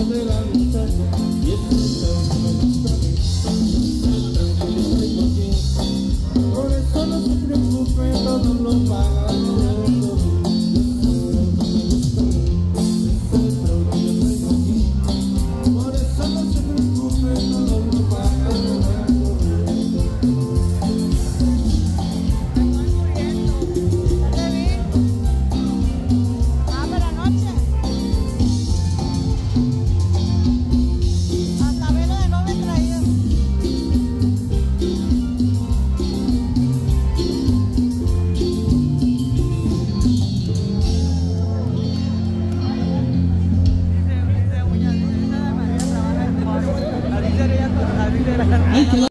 Por eso no se preocupen todos los Ahí quedó.